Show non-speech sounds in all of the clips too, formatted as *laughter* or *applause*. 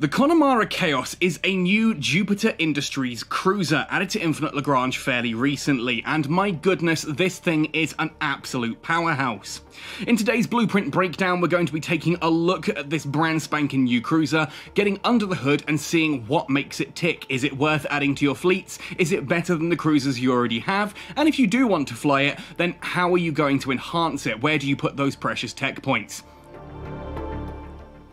The Conomara Chaos is a new Jupiter Industries cruiser added to Infinite Lagrange fairly recently, and my goodness, this thing is an absolute powerhouse. In today's blueprint breakdown, we're going to be taking a look at this brand spanking new cruiser, getting under the hood and seeing what makes it tick. Is it worth adding to your fleets? Is it better than the cruisers you already have? And if you do want to fly it, then how are you going to enhance it? Where do you put those precious tech points?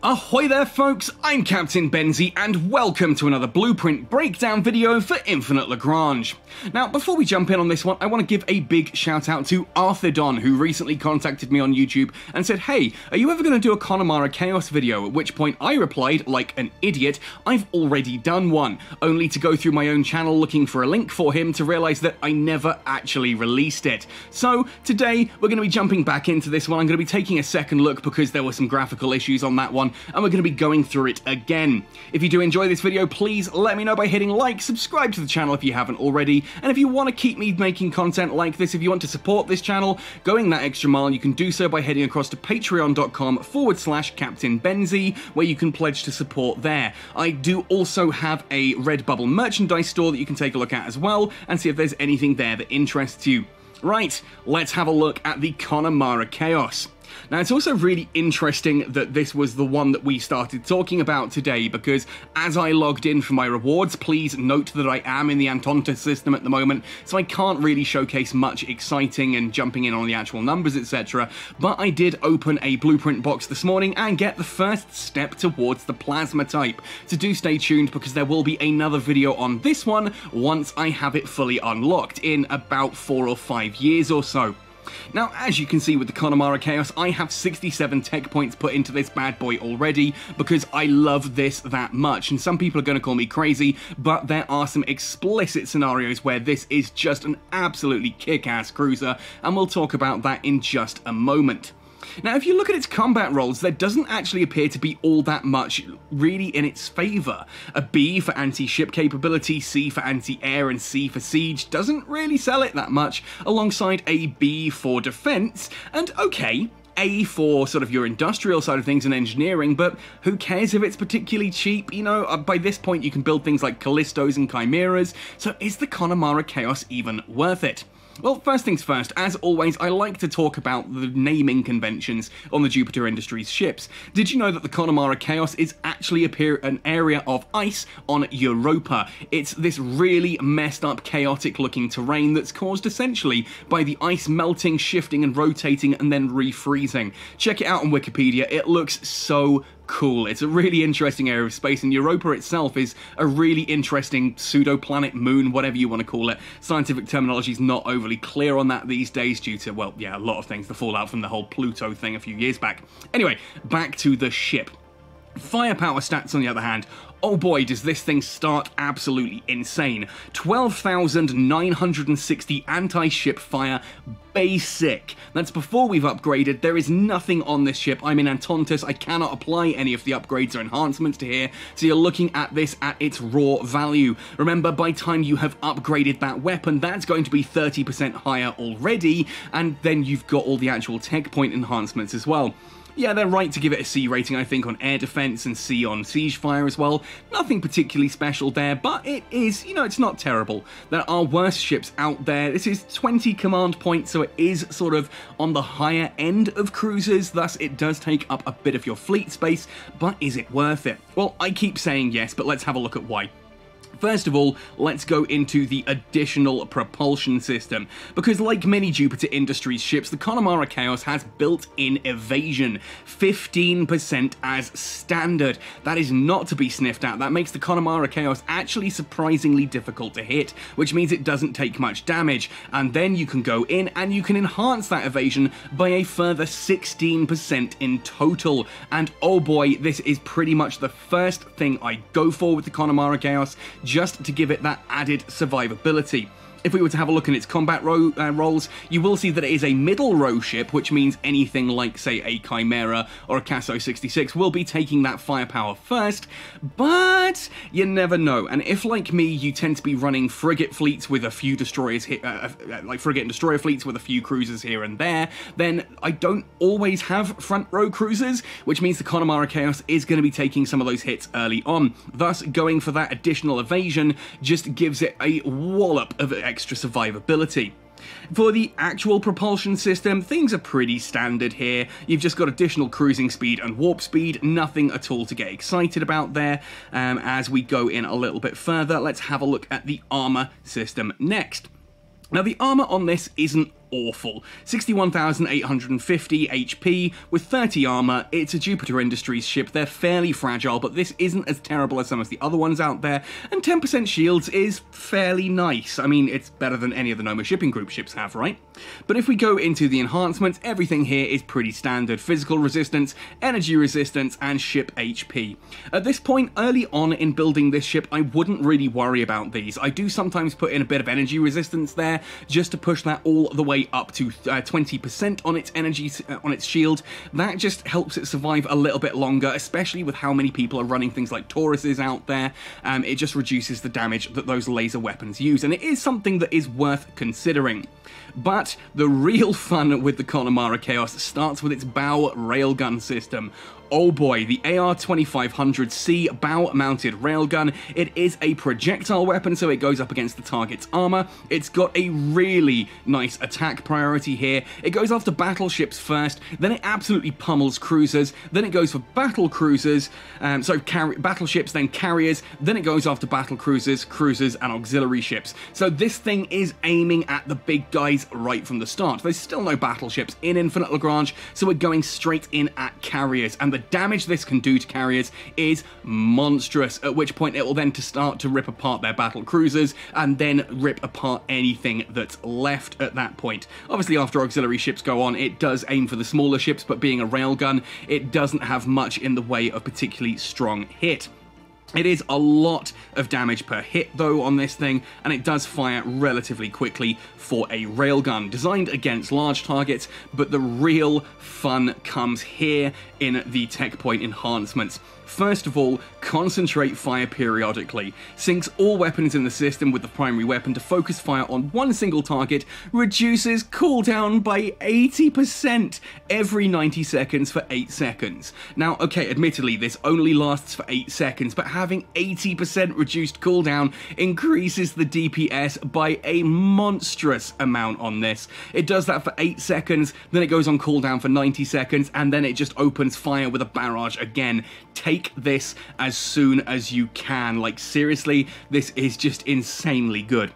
Ahoy there folks, I'm Captain Benzie and welcome to another Blueprint breakdown video for Infinite Lagrange. Now before we jump in on this one, I want to give a big shout out to Arthur Don who recently contacted me on YouTube and said, hey, are you ever going to do a Conomara Chaos video? At which point I replied, like an idiot, I've already done one, only to go through my own channel looking for a link for him to realise that I never actually released it. So today we're going to be jumping back into this one, I'm going to be taking a second look because there were some graphical issues on that one and we're going to be going through it again. If you do enjoy this video, please let me know by hitting like, subscribe to the channel if you haven't already, and if you want to keep me making content like this, if you want to support this channel, going that extra mile, you can do so by heading across to patreon.com forward slash Captain Benzie, where you can pledge to support there. I do also have a Redbubble merchandise store that you can take a look at as well, and see if there's anything there that interests you. Right, let's have a look at the Conomara Chaos. Now, it's also really interesting that this was the one that we started talking about today because as I logged in for my rewards, please note that I am in the Antontas system at the moment, so I can't really showcase much exciting and jumping in on the actual numbers, etc. But I did open a blueprint box this morning and get the first step towards the plasma type. So do stay tuned because there will be another video on this one once I have it fully unlocked in about four or five years or so. Now, as you can see with the Conomara Chaos, I have 67 tech points put into this bad boy already because I love this that much. And some people are going to call me crazy, but there are some explicit scenarios where this is just an absolutely kick-ass cruiser, and we'll talk about that in just a moment. Now, if you look at its combat roles, there doesn't actually appear to be all that much really in its favour. A B for anti-ship capability, C for anti-air, and C for siege doesn't really sell it that much, alongside a B for defence, and okay, a for sort of your industrial side of things and engineering, but who cares if it's particularly cheap? You know, uh, by this point you can build things like Callistos and Chimeras, so is the Conomara Chaos even worth it? Well, first things first, as always, I like to talk about the naming conventions on the Jupiter Industries ships. Did you know that the Conomara Chaos is actually an area of ice on Europa? It's this really messed up, chaotic looking terrain that's caused essentially by the ice melting, shifting, and rotating and then refreezing. Check it out on Wikipedia, it looks so cool. It's a really interesting area of space, and Europa itself is a really interesting pseudo-planet, moon, whatever you want to call it. Scientific terminology is not overly clear on that these days due to, well, yeah, a lot of things, the fallout from the whole Pluto thing a few years back. Anyway, back to the ship. Firepower stats, on the other hand, oh boy, does this thing start absolutely insane. 12,960 anti-ship fire basic. That's before we've upgraded. There is nothing on this ship. I'm in Antontas. I cannot apply any of the upgrades or enhancements to here. So you're looking at this at its raw value. Remember, by time you have upgraded that weapon, that's going to be 30% higher already. And then you've got all the actual tech point enhancements as well. Yeah, they're right to give it a C rating, I think, on air defense and C on siege fire as well. Nothing particularly special there, but it is, you know, it's not terrible. There are worse ships out there. This is 20 command points, so it is sort of on the higher end of cruisers, thus it does take up a bit of your fleet space, but is it worth it? Well, I keep saying yes, but let's have a look at why. First of all, let's go into the additional propulsion system, because like many Jupiter Industries ships, the Conomara Chaos has built-in evasion, 15% as standard. That is not to be sniffed at, that makes the Conomara Chaos actually surprisingly difficult to hit, which means it doesn't take much damage, and then you can go in and you can enhance that evasion by a further 16% in total, and oh boy, this is pretty much the first thing I go for with the Conomara Chaos, just to give it that added survivability. If we were to have a look at its combat ro uh, roles, you will see that it is a middle row ship, which means anything like, say, a Chimera or a Casso 66 will be taking that firepower first, but you never know. And if, like me, you tend to be running frigate fleets with a few destroyers, uh, uh, like frigate and destroyer fleets with a few cruisers here and there, then I don't always have front row cruisers, which means the Conomara Chaos is going to be taking some of those hits early on. Thus, going for that additional evasion just gives it a wallop of extra survivability. For the actual propulsion system, things are pretty standard here. You've just got additional cruising speed and warp speed, nothing at all to get excited about there. Um, as we go in a little bit further, let's have a look at the armor system next. Now the armor on this isn't awful. 61,850 HP with 30 armor. It's a Jupiter Industries ship. They're fairly fragile, but this isn't as terrible as some of the other ones out there. And 10% shields is fairly nice. I mean, it's better than any of the Noma Shipping Group ships have, right? But if we go into the enhancements, everything here is pretty standard. Physical resistance, energy resistance, and ship HP. At this point, early on in building this ship, I wouldn't really worry about these. I do sometimes put in a bit of energy resistance there, just to push that all the way up to 20% uh, on its energy, uh, on its shield. That just helps it survive a little bit longer, especially with how many people are running things like Tauruses out there. Um, it just reduces the damage that those laser weapons use, and it is something that is worth considering. But the real fun with the Conomara Chaos starts with its bow railgun system. Oh boy, the AR-2500C bow-mounted railgun. It is a projectile weapon, so it goes up against the target's armor. It's got a really nice attack priority here. It goes after battleships first, then it absolutely pummels cruisers, then it goes for battle cruisers, um, so battleships, then carriers, then it goes after battle cruisers, cruisers, and auxiliary ships. So this thing is aiming at the big guys right from the start. There's still no battleships in Infinite Lagrange, so we're going straight in at carriers, and the damage this can do to carriers is monstrous, at which point it will then to start to rip apart their battle cruisers and then rip apart anything that's left at that point. Obviously, after auxiliary ships go on, it does aim for the smaller ships, but being a railgun, it doesn't have much in the way of particularly strong hit. It is a lot of damage per hit though on this thing, and it does fire relatively quickly for a railgun, designed against large targets, but the real fun comes here in the tech point enhancements. First of all, concentrate fire periodically. Syncs all weapons in the system with the primary weapon to focus fire on one single target, reduces cooldown by 80% every 90 seconds for 8 seconds. Now, okay, admittedly, this only lasts for 8 seconds, but having 80% reduced cooldown increases the DPS by a monstrous amount on this. It does that for 8 seconds, then it goes on cooldown for 90 seconds, and then it just opens fire with a barrage again. Take this as soon as you can. Like, seriously, this is just insanely good.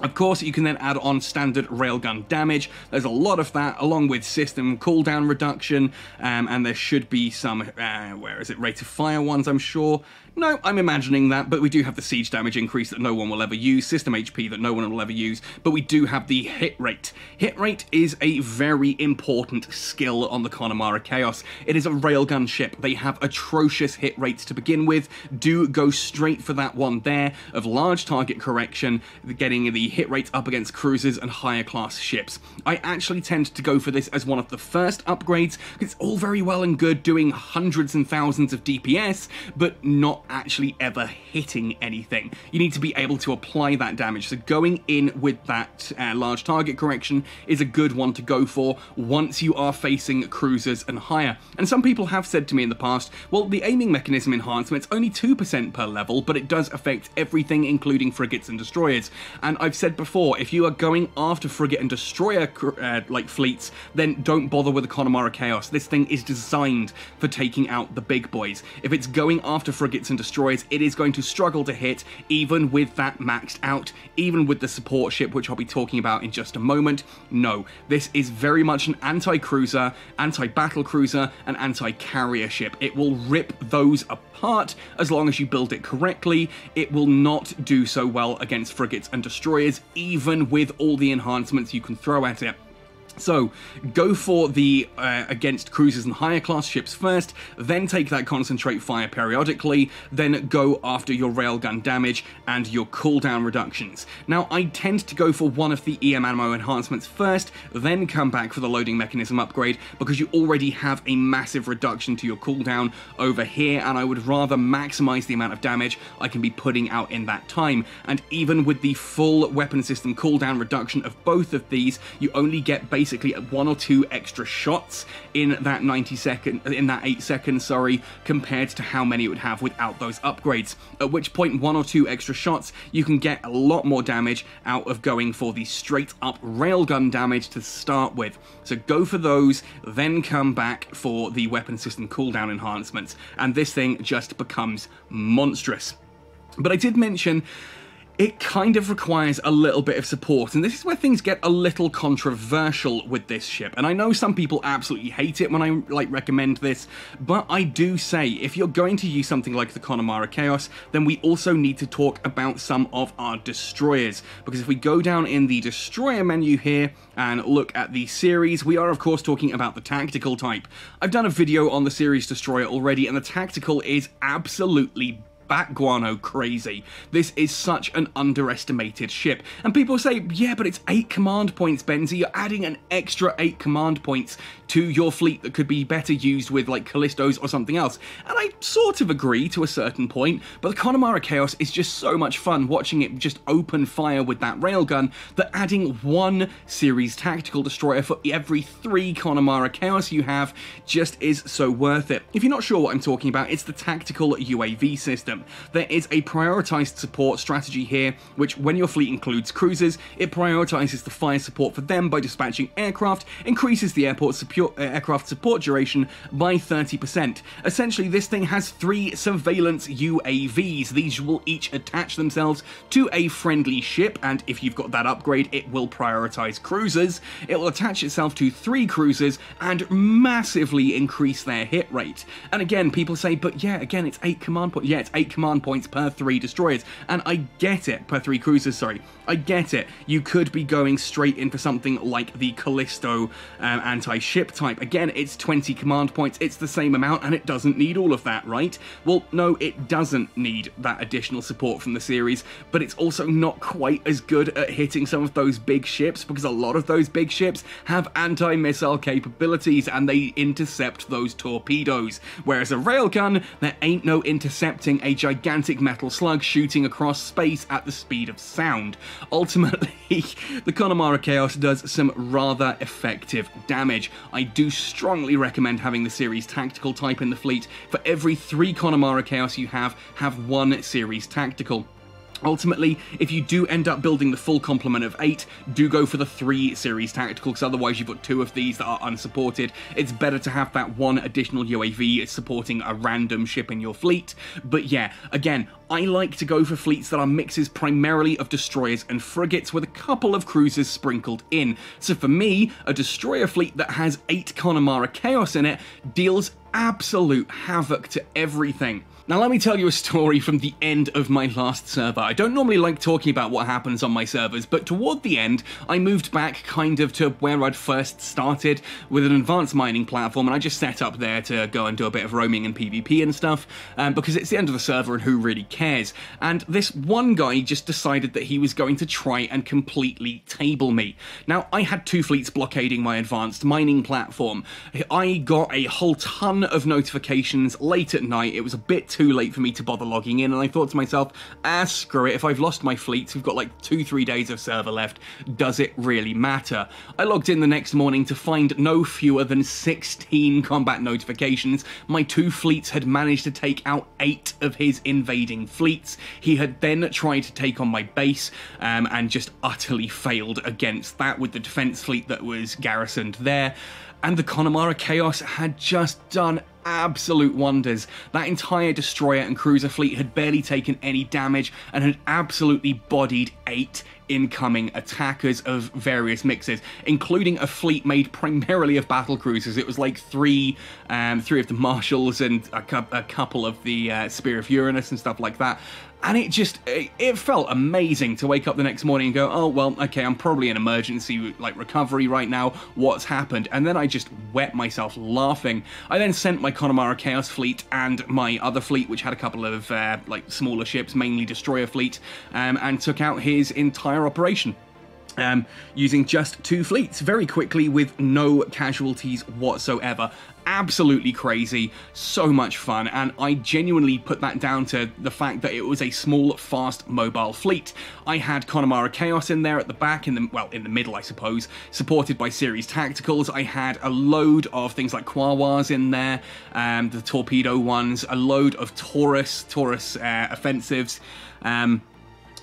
Of course, you can then add on standard railgun damage. There's a lot of that, along with system cooldown reduction, um, and there should be some, uh, where is it, rate of fire ones, I'm sure. No, I'm imagining that, but we do have the siege damage increase that no one will ever use, system HP that no one will ever use, but we do have the hit rate. Hit rate is a very important skill on the Conomara Chaos. It is a railgun ship. They have atrocious hit rates to begin with. Do go straight for that one there of large target correction, getting hit rate up against cruisers and higher class ships. I actually tend to go for this as one of the first upgrades, it's all very well and good doing hundreds and thousands of DPS, but not actually ever hitting anything. You need to be able to apply that damage. So going in with that uh, large target correction is a good one to go for once you are facing cruisers and higher. And some people have said to me in the past, well, the aiming mechanism enhancement's only 2% per level, but it does affect everything, including frigates and destroyers. And I've said before, if you are going after frigate and destroyer uh, like fleets, then don't bother with the Conomara Chaos. This thing is designed for taking out the big boys. If it's going after frigates and destroyers, it is going to struggle to hit even with that maxed out, even with the support ship, which I'll be talking about in just a moment. No, this is very much an anti-cruiser, anti-battle cruiser, and anti-carrier ship. It will rip those apart as long as you build it correctly. It will not do so well against frigates and destroyers, even with all the enhancements you can throw at it. So, go for the uh, against cruisers and higher class ships first, then take that concentrate fire periodically, then go after your railgun damage and your cooldown reductions. Now, I tend to go for one of the EM ammo enhancements first, then come back for the loading mechanism upgrade, because you already have a massive reduction to your cooldown over here, and I would rather maximize the amount of damage I can be putting out in that time. And even with the full weapon system cooldown reduction of both of these, you only get base basically one or two extra shots in that 90 second, in that 8 seconds, sorry, compared to how many it would have without those upgrades. At which point, one or two extra shots, you can get a lot more damage out of going for the straight up railgun damage to start with. So go for those, then come back for the weapon system cooldown enhancements, and this thing just becomes monstrous. But I did mention it kind of requires a little bit of support, and this is where things get a little controversial with this ship. And I know some people absolutely hate it when I like recommend this, but I do say if you're going to use something like the Conomara Chaos, then we also need to talk about some of our destroyers. Because if we go down in the destroyer menu here and look at the Ceres, we are of course talking about the tactical type. I've done a video on the Ceres destroyer already, and the tactical is absolutely bat guano crazy. This is such an underestimated ship. And people say, yeah, but it's 8 command points, Benzie. You're adding an extra 8 command points to your fleet that could be better used with, like, Callistos or something else. And I sort of agree to a certain point, but the Conomara Chaos is just so much fun watching it just open fire with that railgun that adding one Ceres tactical destroyer for every three Conomara Chaos you have just is so worth it. If you're not sure what I'm talking about, it's the tactical UAV system. There is a prioritized support strategy here, which when your fleet includes cruisers, it prioritizes the fire support for them by dispatching aircraft, increases the airport uh, aircraft support duration by 30%. Essentially, this thing has three surveillance UAVs. These will each attach themselves to a friendly ship, and if you've got that upgrade, it will prioritize cruisers. It will attach itself to three cruisers and massively increase their hit rate. And again, people say, but yeah, again, it's eight command points. Yeah, it's eight 8 command points per 3 destroyers. And I get it, per 3 cruisers, sorry. I get it. You could be going straight in for something like the Callisto um, anti-ship type. Again, it's 20 command points, it's the same amount, and it doesn't need all of that, right? Well, no, it doesn't need that additional support from the Ceres, but it's also not quite as good at hitting some of those big ships, because a lot of those big ships have anti-missile capabilities, and they intercept those torpedoes. Whereas a railgun, there ain't no intercepting a gigantic metal slug shooting across space at the speed of sound. Ultimately, *laughs* the Conomara Chaos does some rather effective damage. I do strongly recommend having the Ceres tactical type in the fleet. For every three Conomara Chaos you have, have one Ceres tactical. Ultimately, if you do end up building the full complement of 8, do go for the 3 Ceres tactical, because otherwise you've got two of these that are unsupported. It's better to have that one additional UAV supporting a random ship in your fleet. But yeah, again, I like to go for fleets that are mixes primarily of destroyers and frigates with a couple of cruisers sprinkled in. So for me, a destroyer fleet that has 8 Conomara Chaos in it deals absolute havoc to everything. Now let me tell you a story from the end of my last server. I don't normally like talking about what happens on my servers, but toward the end, I moved back kind of to where I'd first started with an advanced mining platform, and I just set up there to go and do a bit of roaming and PvP and stuff, um, because it's the end of the server and who really cares. And this one guy just decided that he was going to try and completely table me. Now, I had two fleets blockading my advanced mining platform. I got a whole ton of notifications late at night. It was a bit too late for me to bother logging in, and I thought to myself, ah, screw it, if I've lost my fleets, we've got like two, three days of server left, does it really matter? I logged in the next morning to find no fewer than 16 combat notifications. My two fleets had managed to take out eight of his invading fleets. He had then tried to take on my base, um, and just utterly failed against that with the defense fleet that was garrisoned there and the Conomara Chaos had just done absolute wonders. That entire destroyer and cruiser fleet had barely taken any damage and had absolutely bodied eight incoming attackers of various mixes, including a fleet made primarily of battle cruisers. It was like three, um, three of the Marshals and a, cu a couple of the uh, Spear of Uranus and stuff like that and it just it, felt amazing to wake up the next morning and go oh well okay i'm probably in emergency like recovery right now. What's happened? And then i just wet myself laughing. I then sent my conomara chaos fleet and my other fleet which had a couple of uh, like smaller ships mainly destroyer fleet um, and took out his entire operation um, using just two fleets very quickly with no casualties whatsoever absolutely crazy, so much fun, and I genuinely put that down to the fact that it was a small, fast, mobile fleet. I had Conomara Chaos in there at the back, in the well, in the middle, I suppose, supported by Ceres Tacticals. I had a load of things like Quawas in there, um, the torpedo ones, a load of Taurus, Taurus uh, offensives. Um,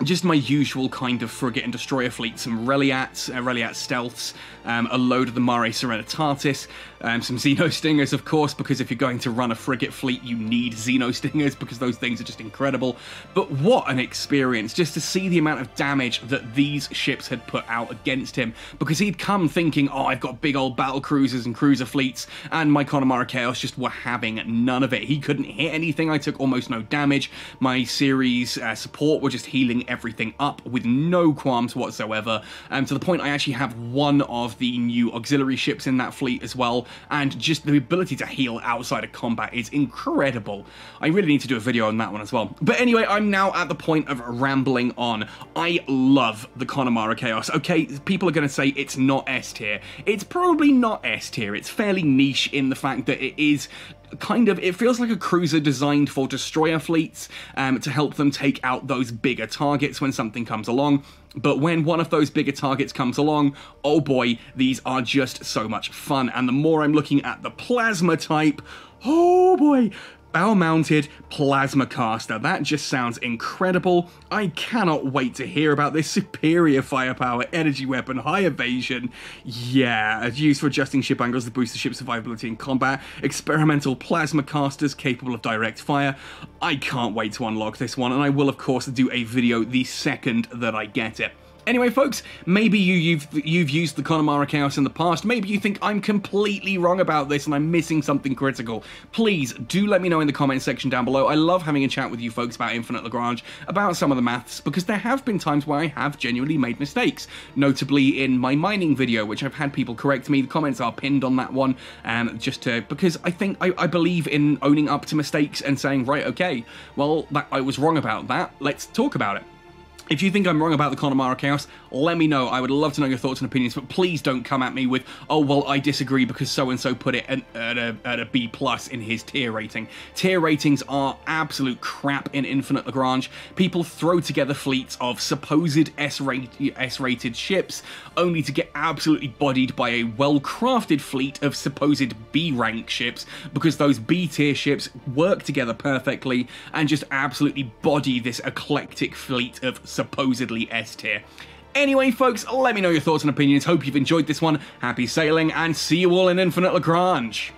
just my usual kind of frigate and destroyer fleet, some Reliats, uh, Reliat stealths, um, a load of the Mare Serenitatis, um, some Xeno Stingers, of course, because if you're going to run a frigate fleet, you need Xeno Stingers because those things are just incredible. But what an experience just to see the amount of damage that these ships had put out against him because he'd come thinking, oh, I've got big old battle cruisers and cruiser fleets, and my Conomara Chaos just were having none of it. He couldn't hit anything, I took almost no damage. My Ceres uh, support were just healing everything up with no qualms whatsoever, um, to the point I actually have one of the new auxiliary ships in that fleet as well, and just the ability to heal outside of combat is incredible. I really need to do a video on that one as well. But anyway, I'm now at the point of rambling on. I love the Conomara Chaos. Okay, people are going to say it's not S tier. It's probably not S tier. It's fairly niche in the fact that it is kind of, it feels like a cruiser designed for destroyer fleets um, to help them take out those bigger targets when something comes along. But when one of those bigger targets comes along, oh boy, these are just so much fun. And the more I'm looking at the plasma type, oh boy, bow-mounted plasma caster. That just sounds incredible. I cannot wait to hear about this superior firepower, energy weapon, high evasion. Yeah, used for adjusting ship angles to boost the ship's survivability in combat. Experimental plasma casters capable of direct fire. I can't wait to unlock this one, and I will of course do a video the second that I get it. Anyway, folks, maybe you, you've you've used the Conomara Chaos in the past. Maybe you think I'm completely wrong about this and I'm missing something critical. Please do let me know in the comment section down below. I love having a chat with you folks about Infinite Lagrange, about some of the maths, because there have been times where I have genuinely made mistakes. Notably in my mining video, which I've had people correct me. The comments are pinned on that one, um, just to because I think I, I believe in owning up to mistakes and saying, right, okay, well, that, I was wrong about that. Let's talk about it. If you think I'm wrong about the Conomara Chaos, let me know. I would love to know your thoughts and opinions, but please don't come at me with, oh, well, I disagree because so-and-so put it at, at, a, at a B plus in his tier rating. Tier ratings are absolute crap in Infinite Lagrange. People throw together fleets of supposed S-rated ships, only to get absolutely bodied by a well-crafted fleet of supposed B-rank ships, because those B-tier ships work together perfectly and just absolutely body this eclectic fleet of supposedly S tier. Anyway, folks, let me know your thoughts and opinions. Hope you've enjoyed this one. Happy sailing, and see you all in Infinite Lagrange.